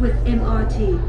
with MRT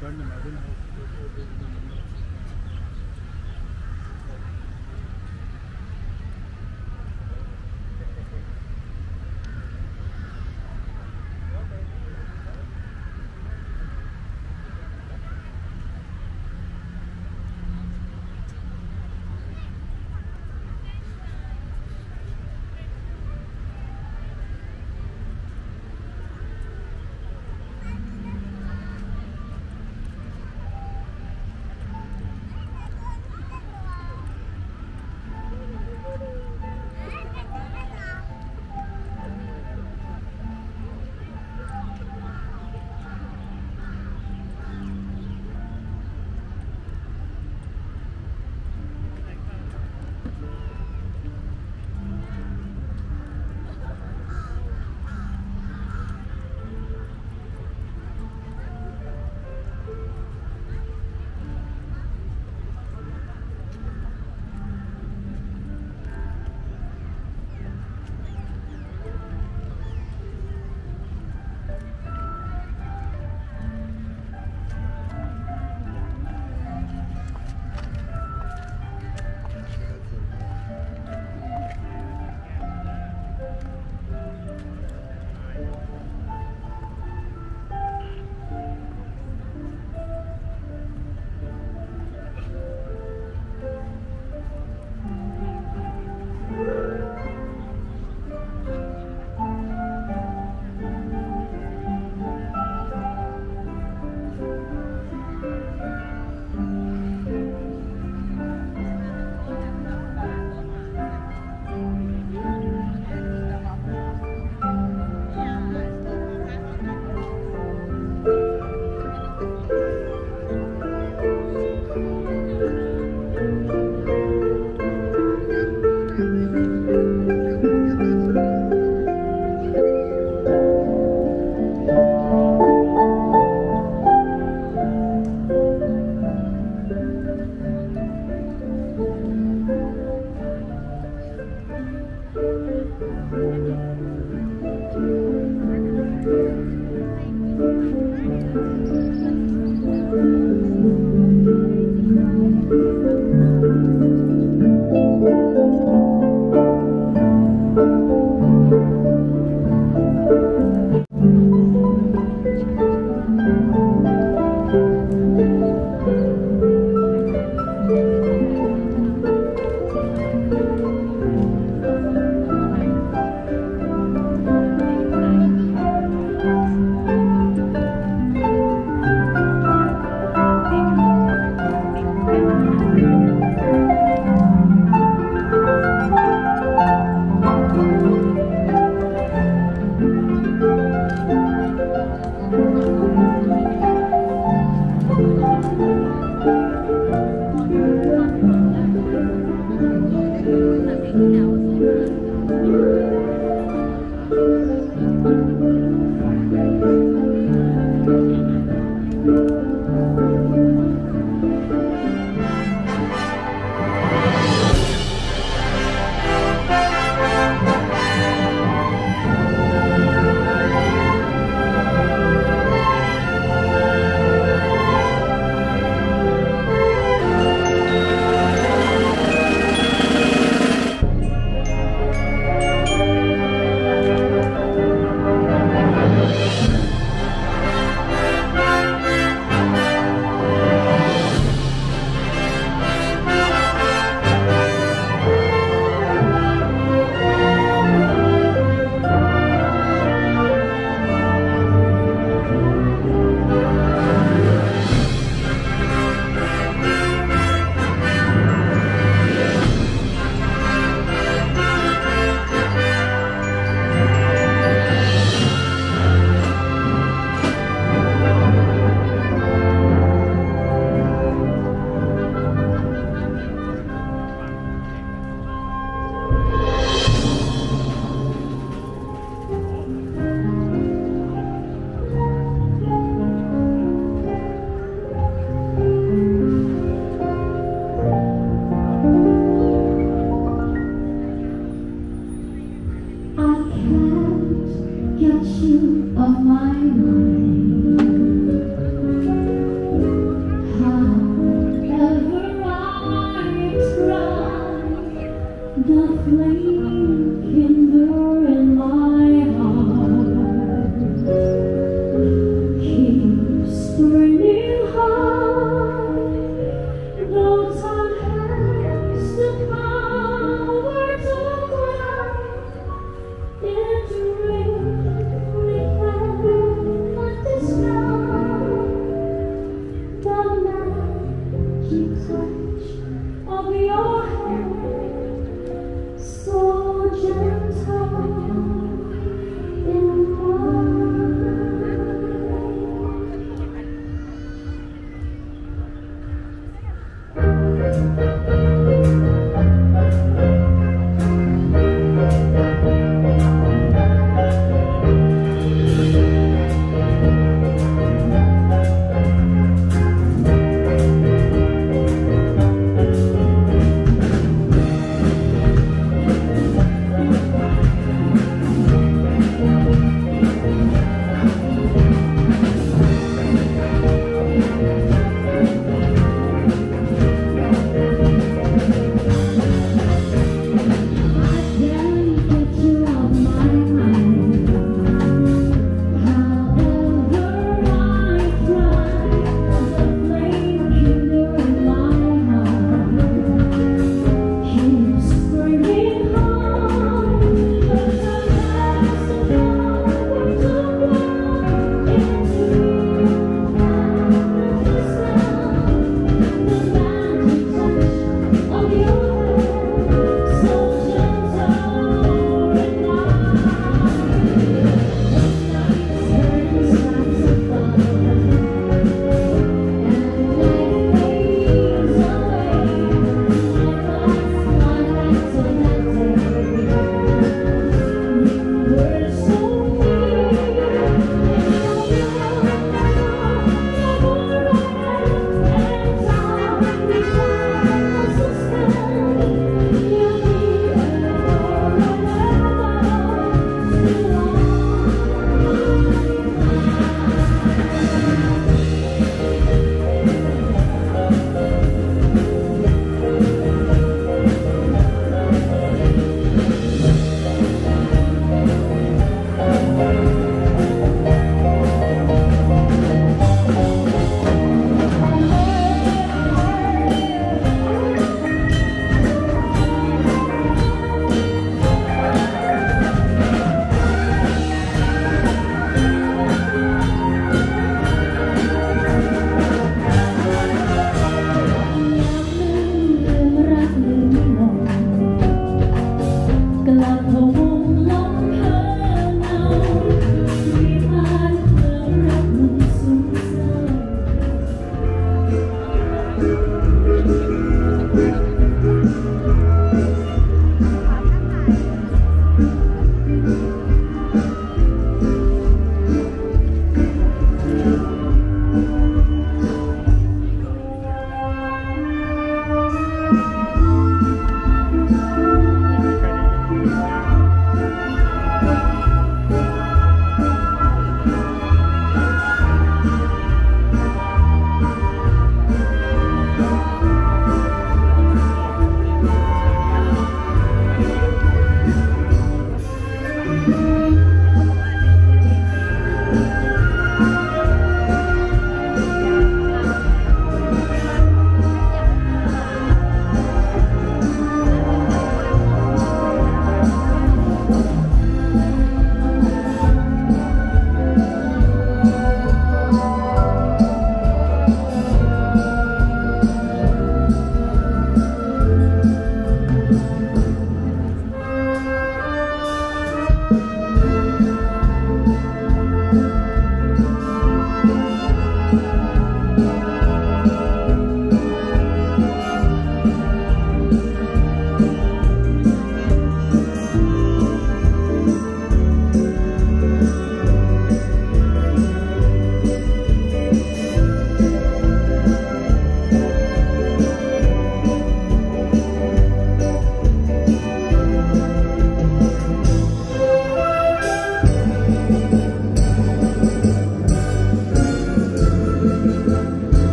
House.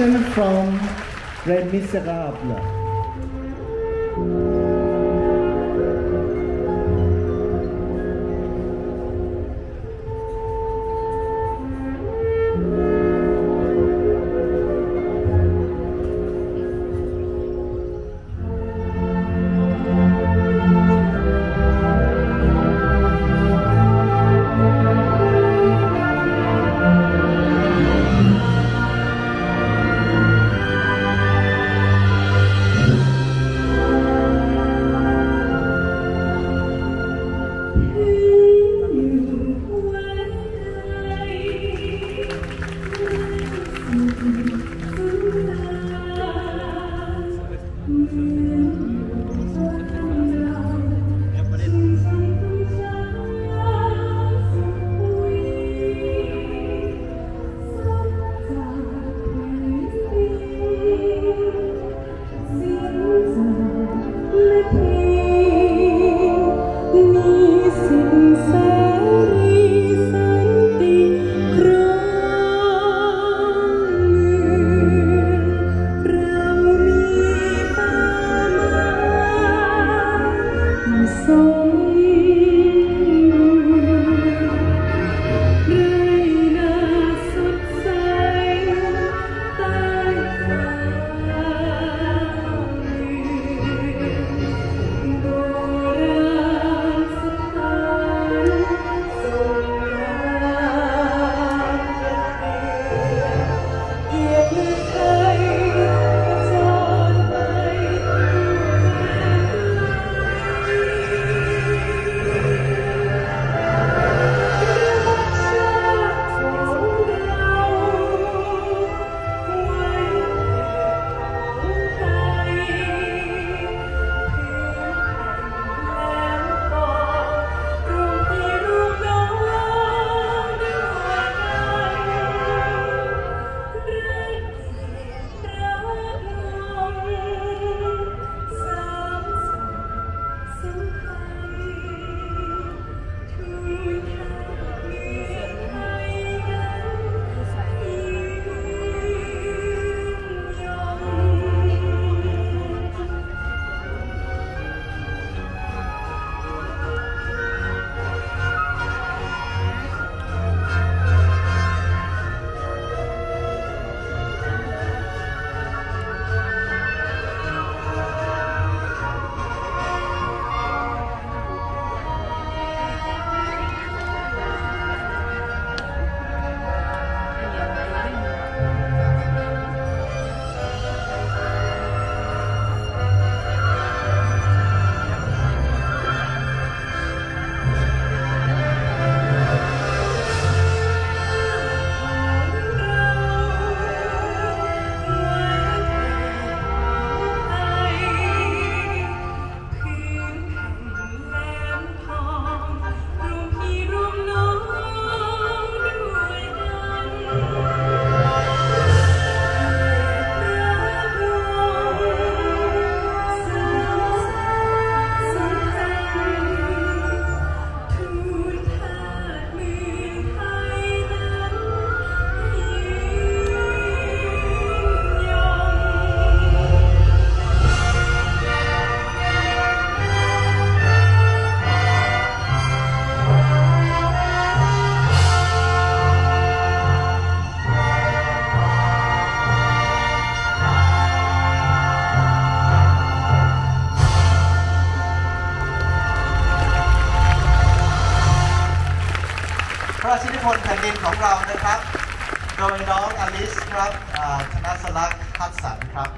Selection from Les Miserables. ครับ